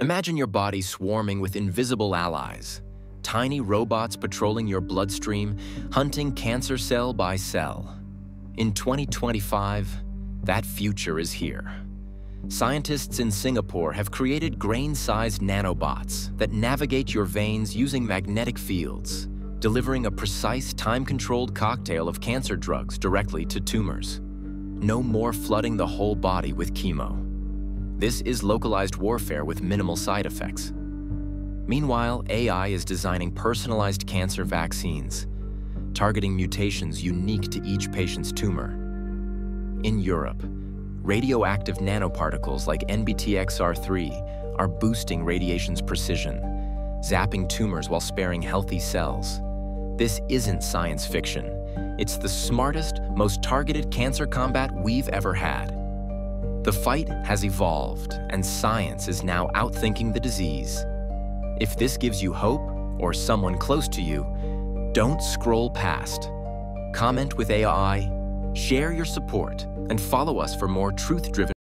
Imagine your body swarming with invisible allies, tiny robots patrolling your bloodstream, hunting cancer cell by cell. In 2025, that future is here. Scientists in Singapore have created grain-sized nanobots that navigate your veins using magnetic fields, delivering a precise, time-controlled cocktail of cancer drugs directly to tumors. No more flooding the whole body with chemo. This is localized warfare with minimal side effects. Meanwhile, AI is designing personalized cancer vaccines, targeting mutations unique to each patient's tumor. In Europe, radioactive nanoparticles like NBTXR3 are boosting radiation's precision, zapping tumors while sparing healthy cells. This isn't science fiction. It's the smartest, most targeted cancer combat we've ever had. The fight has evolved, and science is now outthinking the disease. If this gives you hope, or someone close to you, don't scroll past. Comment with AI, share your support, and follow us for more truth-driven